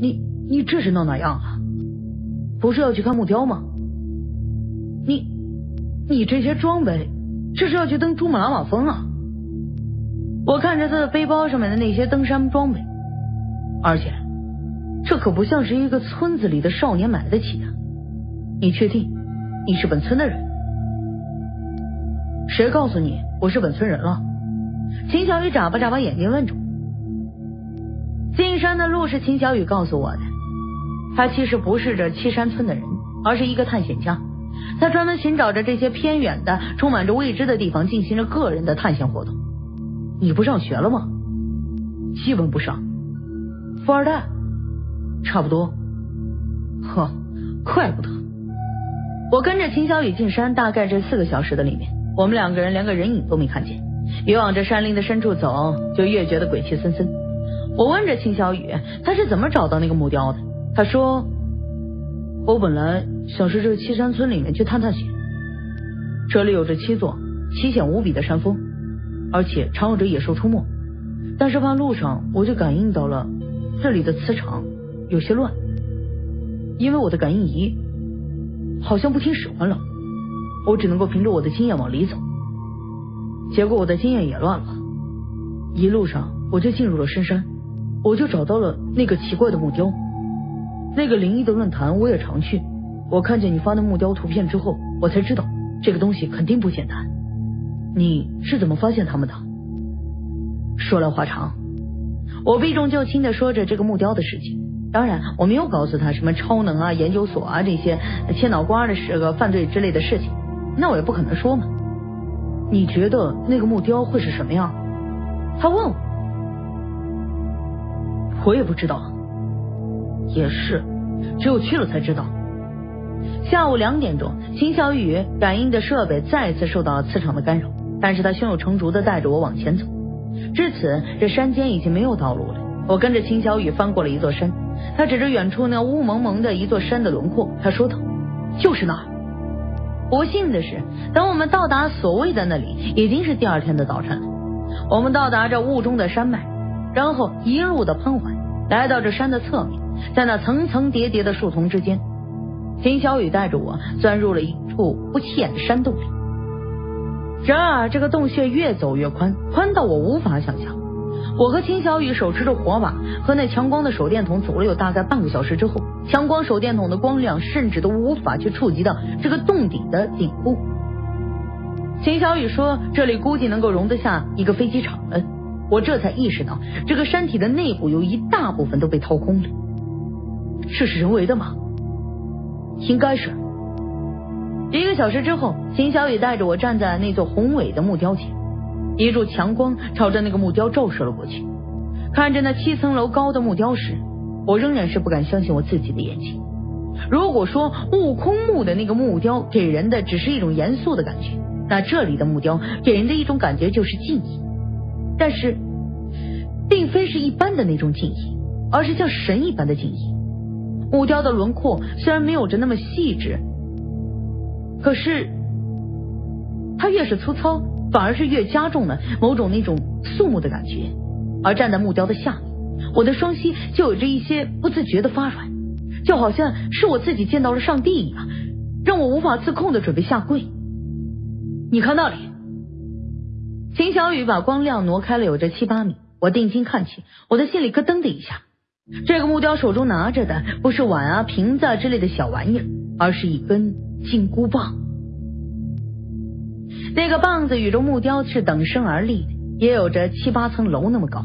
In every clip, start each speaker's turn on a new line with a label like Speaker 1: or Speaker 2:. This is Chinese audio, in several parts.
Speaker 1: 你你这是闹哪样啊？不是要去看木雕吗？你你这些装备，这是要去登珠穆朗玛峰啊？我看着他的背包上面的那些登山装备，而且这可不像是一个村子里的少年买得起的。你确定你是本村的人？谁告诉你我是本村人了？秦小雨眨巴眨巴眼睛问着。进山的路是秦小雨告诉我的，他其实不是这七山村的人，而是一个探险家。他专门寻找着这些偏远的、充满着未知的地方，进行着个人的探险活动。你不上学了吗？基本不上。富二代？差不多。呵，怪不得。我跟着秦小雨进山，大概这四个小时的里面，我们两个人连个人影都没看见。越往这山林的深处走，就越觉得鬼气森森。我问着秦小雨，他是怎么找到那个木雕的？他说：“我本来想是这个七山村里面去探探险，这里有着七座奇险无比的山峰，而且常有着野兽出没。但是半路上我就感应到了这里的磁场有些乱，因为我的感应仪好像不听使唤了，我只能够凭着我的经验往里走。结果我的经验也乱了，一路上我就进入了深山。”我就找到了那个奇怪的木雕，那个灵异的论坛我也常去。我看见你发的木雕图片之后，我才知道这个东西肯定不简单。你是怎么发现他们的？说来话长，我避重就轻的说着这个木雕的事情。当然，我没有告诉他什么超能啊、研究所啊这些切脑瓜的事个犯罪之类的事情，那我也不可能说嘛。你觉得那个木雕会是什么样？他问我。我也不知道，也是，只有去了才知道。下午两点钟，秦小雨感应的设备再次受到了磁场的干扰，但是他胸有成竹的带着我往前走。至此，这山间已经没有道路了。我跟着秦小雨翻过了一座山，他指着远处那雾蒙蒙的一座山的轮廓，他说道：“就是那儿。”不幸的是，等我们到达所谓的那里，已经是第二天的早晨了。我们到达这雾中的山脉。然后一路的攀缓，来到这山的侧面，在那层层叠叠的树丛之间，秦小雨带着我钻入了一处不起眼的山洞里。然而这个洞穴越走越宽，宽到我无法想象。我和秦小雨手持着火把和那强光的手电筒走了有大概半个小时之后，强光手电筒的光亮甚至都无法去触及到这个洞顶的顶部。秦小雨说：“这里估计能够容得下一个飞机场了。”我这才意识到，这个山体的内部有一大部分都被掏空了。这是人为的吗？应该是。一个小时之后，秦小雨带着我站在那座宏伟的木雕前，一柱强光朝着那个木雕照射了过去。看着那七层楼高的木雕时，我仍然是不敢相信我自己的眼睛。如果说悟空墓的那个木雕给人的只是一种严肃的感觉，那这里的木雕给人的一种感觉就是敬意。但是，并非是一般的那种敬意，而是像神一般的敬意。木雕的轮廓虽然没有着那么细致，可是它越是粗糙，反而是越加重了某种那种肃穆的感觉。而站在木雕的下面，我的双膝就有着一些不自觉的发软，就好像是我自己见到了上帝一样，让我无法自控的准备下跪。你看那里。秦小雨把光亮挪开了有着七八米，我定睛看去，我的心里咯噔的一下。这个木雕手中拿着的不是碗啊、瓶子之类的小玩意儿，而是一根金箍棒。那个棒子与这木雕是等身而立的，也有着七八层楼那么高。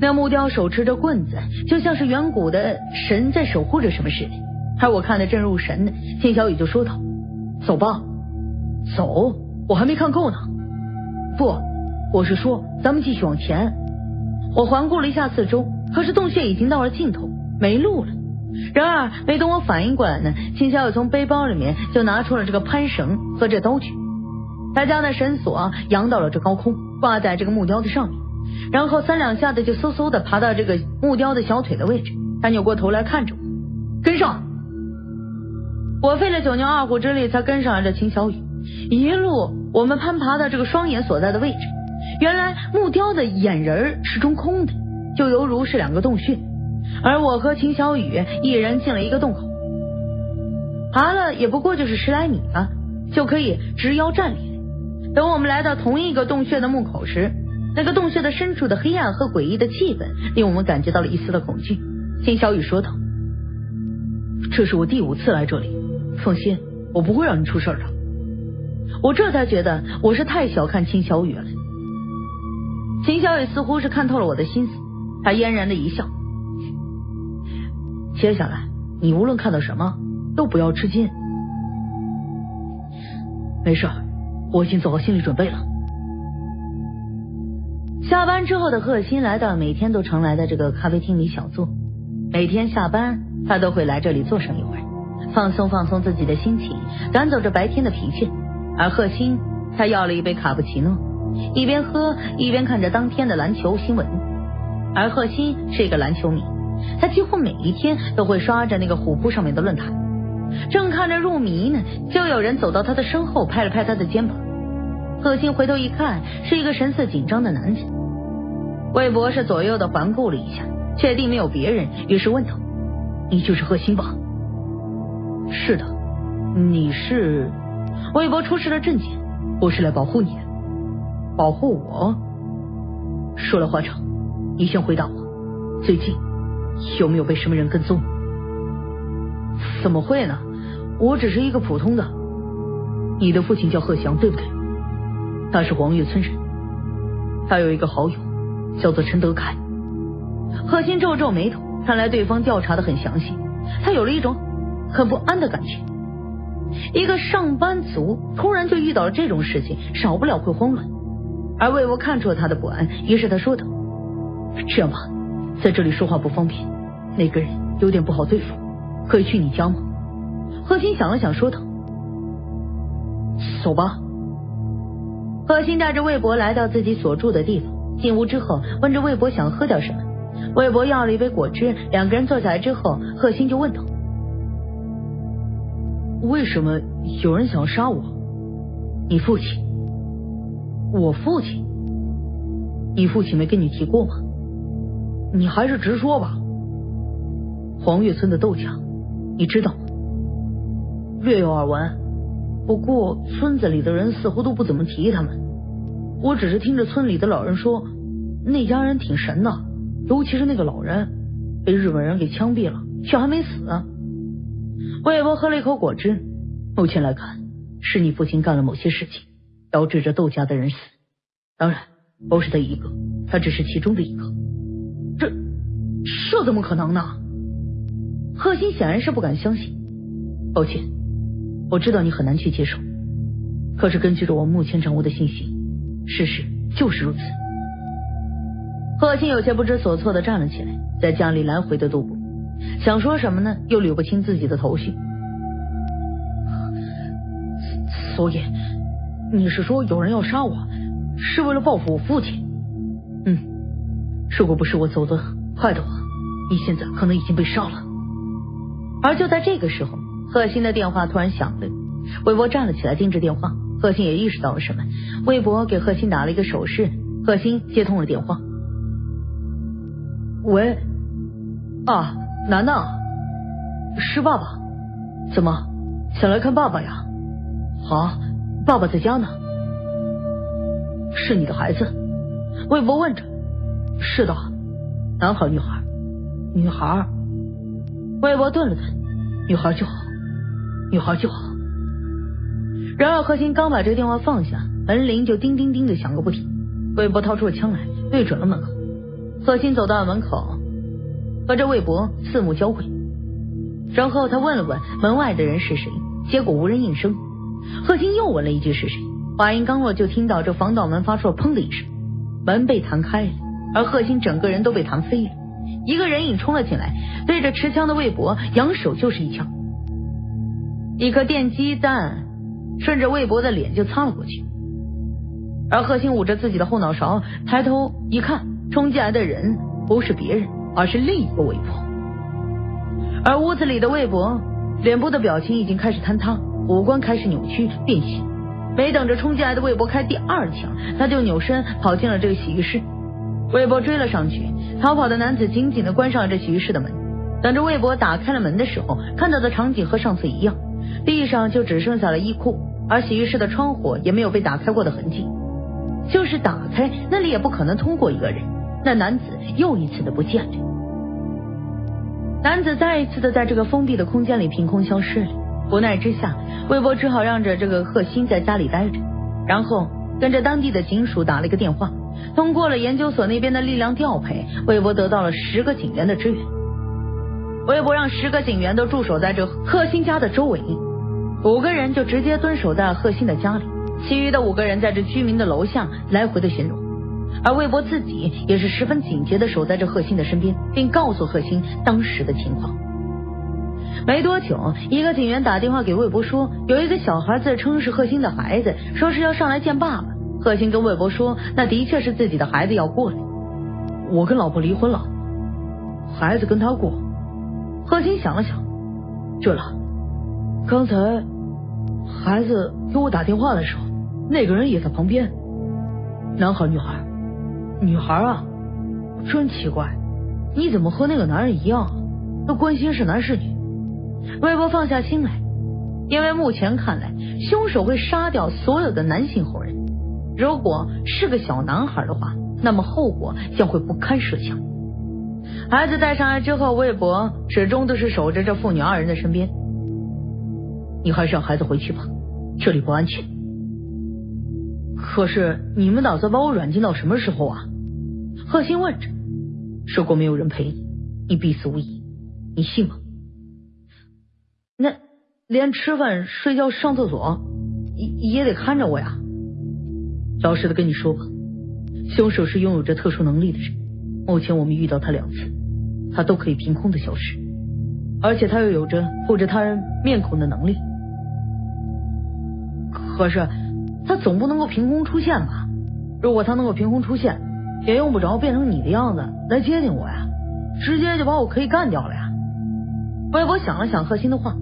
Speaker 1: 那木雕手持着棍子，就像是远古的神在守护着什么似的。而我看得正入神呢，秦小雨就说道：“走吧，走，我还没看够呢。”不。我是说，咱们继续往前。我环顾了一下四周，可是洞穴已经到了尽头，没路了。然而，没等我反应过来呢，秦小雨从背包里面就拿出了这个攀绳和这刀具。他将那绳索扬到了这高空，挂在这个木雕的上面，然后三两下子就嗖嗖的爬到这个木雕的小腿的位置。他扭过头来看着我，跟上。我费了九牛二虎之力才跟上了这秦小雨。一路，我们攀爬到这个双眼所在的位置。原来木雕的眼仁是中空的，就犹如是两个洞穴，而我和秦小雨一人进了一个洞口，爬了也不过就是十来米吧，就可以直腰站立。等我们来到同一个洞穴的墓口时，那个洞穴的深处的黑暗和诡异的气氛，令我们感觉到了一丝的恐惧。秦小雨说道：“这是我第五次来这里，放心，我不会让你出事的。”我这才觉得我是太小看秦小雨了。秦小雨似乎是看透了我的心思，他嫣然的一笑：“接下来你无论看到什么，都不要吃惊。没事。”我已经做好心理准备了。下班之后的贺鑫来到每天都常来的这个咖啡厅里小坐。每天下班，他都会来这里坐上一会儿，放松放松自己的心情，赶走这白天的疲倦。而贺鑫，他要了一杯卡布奇诺，一边喝一边看着当天的篮球新闻。而贺鑫是一个篮球迷，他几乎每一天都会刷着那个虎扑上面的论坛。正看着入迷呢，就有人走到他的身后，拍了拍他的肩膀。贺鑫回头一看，是一个神色紧张的男子。魏博士左右的环顾了一下，确定没有别人，于是问道：“你就是贺鑫吧？”“是的。”“你是？”魏博出示了证件，“我是来保护你的。”“保护我？”说来话长，你先回答我，最近有没有被什么人跟踪？怎么会呢？我只是一个普通的。你的父亲叫贺祥，对不对？他是黄月村人。他有一个好友叫做陈德凯。贺鑫皱皱眉头，看来对方调查的很详细。他有了一种很不安的感觉。一个上班族突然就遇到了这种事情，少不了会慌乱。而魏博看出了他的不安，于是他说道：“这样吧，在这里说话不方便，那个人有点不好对付。”可以去你家吗？贺鑫想了想，说道：“走吧。”贺鑫带着魏博来到自己所住的地方。进屋之后，问着魏博想喝点什么。魏博要了一杯果汁。两个人坐下来之后，贺鑫就问道：“为什么有人想要杀我？你父亲？我父亲？你父亲没跟你提过吗？你还是直说吧。”黄月村的豆荚。你知道吗？略有耳闻，不过村子里的人似乎都不怎么提他们。我只是听着村里的老人说，那家人挺神的，尤其是那个老人被日本人给枪毙了，却还没死。魏博喝了一口果汁，目前来看，是你父亲干了某些事情，导致着窦家的人死。当然，不是他一个，他只是其中的一个。这这怎么可能呢？贺鑫显然是不敢相信，抱歉，我知道你很难去接受，可是根据着我目前掌握的信息，事实就是如此。贺鑫有些不知所措的站了起来，在家里来回的踱步，想说什么呢，又捋不清自己的头绪。所以你是说有人要杀我，是为了报复我父亲？嗯，如果不是我走的快的话，你现在可能已经被杀了。而就在这个时候，贺鑫的电话突然响了。魏博站了起来，盯着电话。贺鑫也意识到了什么，魏博给贺鑫打了一个手势。贺鑫接通了电话。喂，啊，楠楠，是爸爸？怎么想来看爸爸呀？好，爸爸在家呢。是你的孩子？魏博问着。是的，男孩女孩？女孩。魏博顿了顿，女孩就好，女孩就好。然而贺鑫刚把这个电话放下，门铃就叮叮叮的响个不停。魏博掏出了枪来，对准了门口。贺鑫走到门口，和这魏博四目交汇，然后他问了问门外的人是谁，结果无人应声。贺鑫又问了一句是谁，话音刚落，就听到这防盗门发出了砰的一声，门被弹开了，而贺鑫整个人都被弹飞了。一个人影冲了进来，对着持枪的魏博扬手就是一枪，一颗电击弹顺着魏博的脸就擦了过去。而贺鑫捂着自己的后脑勺，抬头一看，冲进来的人不是别人，而是另一个魏博。而屋子里的魏博脸部的表情已经开始坍塌，五官开始扭曲变形。没等着冲进来的魏博开第二枪，他就扭身跑进了这个洗浴室。魏博追了上去。逃跑的男子紧紧的关上了这洗浴室的门。等着魏博打开了门的时候，看到的场景和上次一样，地上就只剩下了衣裤，而洗浴室的窗户也没有被打开过的痕迹。就是打开，那里也不可能通过一个人。那男子又一次的不见了。男子再一次的在这个封闭的空间里凭空消失了。无奈之下，魏博只好让着这个贺鑫在家里待着，然后跟着当地的警署打了一个电话。通过了研究所那边的力量调配，魏博得到了十个警员的支援。魏博让十个警员都驻守在这贺鑫家的周围，五个人就直接蹲守在贺鑫的家里，其余的五个人在这居民的楼下来回的巡逻。而魏博自己也是十分警觉的守在这贺鑫的身边，并告诉贺鑫当时的情况。没多久，一个警员打电话给魏博说，有一个小孩自称是贺鑫的孩子，说是要上来见爸爸。贺鑫跟魏博说，那的确是自己的孩子要过来。我跟老婆离婚了，孩子跟他过。贺鑫想了想，对了，刚才孩子给我打电话的时候，那个人也在旁边。男孩女孩，女孩啊，真奇怪，你怎么和那个男人一样，都关心是男是女？魏博放下心来，因为目前看来，凶手会杀掉所有的男性后人。如果是个小男孩的话，那么后果将会不堪设想。孩子带上来之后，魏博始终都是守着这父女二人的身边。你还是让孩子回去吧，这里不安全。可是你们打算把我软禁到什么时候啊？贺鑫问着。如果没有人陪你，你必死无疑，你信吗？连吃饭、睡觉、上厕所也也得看着我呀。老实的跟你说吧，凶手是拥有着特殊能力的人，目前我们遇到他两次。他都可以凭空的消失，而且他又有着复制他人面孔的能力。可是他总不能够凭空出现吧？如果他能够凭空出现，也用不着变成你的样子来接近我呀，直接就把我可以干掉了呀。魏博想了想贺鑫的话，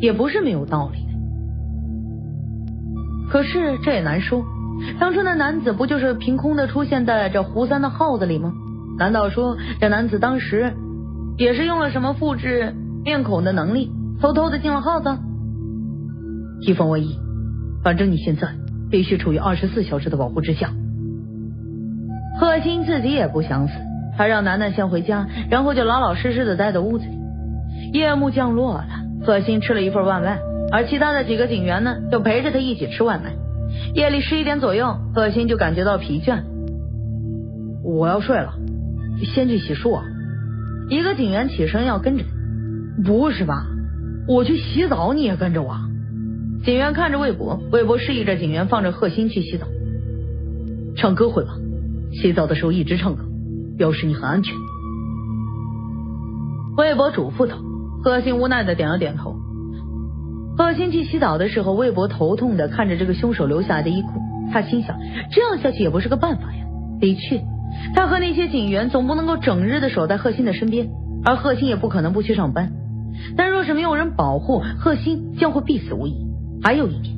Speaker 1: 也不是没有道理的。可是这也难说，当初那男子不就是凭空的出现在这胡三的号子里吗？难道说这男子当时？也是用了什么复制面孔的能力，偷偷的进了号子。以防万一，反正你现在必须处于二十四小时的保护之下。贺鑫自己也不想死，他让楠楠先回家，然后就老老实实的待在屋子里。夜幕降落了，贺鑫吃了一份外卖，而其他的几个警员呢，就陪着他一起吃外卖。夜里十一点左右，贺鑫就感觉到疲倦，我要睡了，先去洗漱。啊。一个警员起身要跟着，不是吧？我去洗澡，你也跟着我？警员看着魏博，魏博示意着警员放着贺鑫去洗澡。唱歌会吧？洗澡的时候一直唱歌，表示你很安全。魏博嘱咐道。贺鑫无奈的点了点头。贺鑫去洗澡的时候，魏博头痛的看着这个凶手留下来的衣裤，他心想，这样下去也不是个办法呀。的确。他和那些警员总不能够整日的守在贺鑫的身边，而贺鑫也不可能不去上班。但若是没有人保护，贺鑫将会必死无疑。还有一点，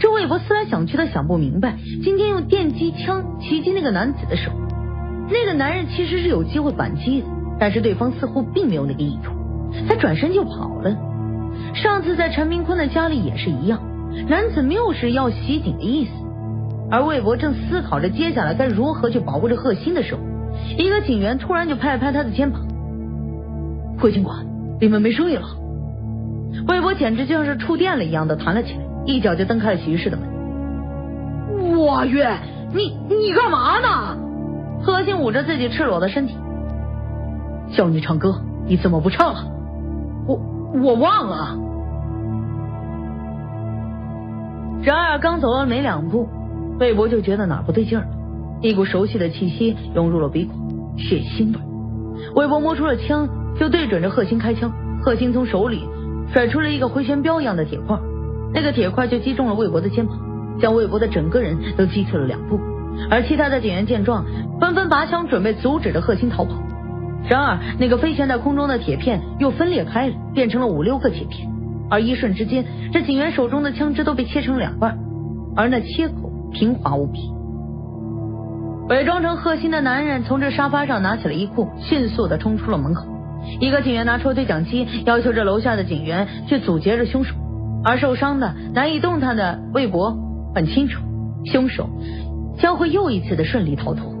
Speaker 1: 这魏博思来想去，他想不明白，今天用电击枪袭击那个男子的时候，那个男人其实是有机会反击的，但是对方似乎并没有那个意图，他转身就跑了。上次在陈明坤的家里也是一样，男子没有是要袭警的意思。而魏博正思考着接下来该如何去保护着贺鑫的时候，一个警员突然就拍了拍他的肩膀：“魏警官，里面没声音了。”魏博简直就像是触电了一样的弹了起来，一脚就蹬开了洗浴室的门。我去，你你干嘛呢？贺鑫捂着自己赤裸的身体，叫你唱歌，你怎么不唱了？我我忘了。然而刚走了没两步。魏博就觉得哪不对劲儿，一股熟悉的气息涌入了鼻孔，血腥味。魏博摸出了枪，就对准着贺星开枪。贺星从手里甩出了一个回旋镖一样的铁块，那个铁块就击中了魏博的肩膀，将魏博的整个人都击退了两步。而其他的警员见状，纷纷拔枪准备阻止着贺星逃跑。然而，那个飞旋在空中的铁片又分裂开了，变成了五六个铁片。而一瞬之间，这警员手中的枪支都被切成两半，而那切口。平滑无比，伪装成贺鑫的男人从这沙发上拿起了衣裤，迅速的冲出了门口。一个警员拿出对讲机，要求这楼下的警员去阻截着凶手。而受伤的难以动弹的魏博很清楚，凶手将会又一次的顺利逃脱。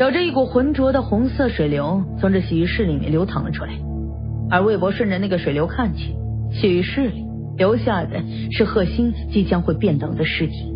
Speaker 1: 有着一股浑浊的红色水流从这洗浴室里面流淌了出来，而魏博顺着那个水流看去，洗浴室里留下的是贺星即将会变冷的尸体。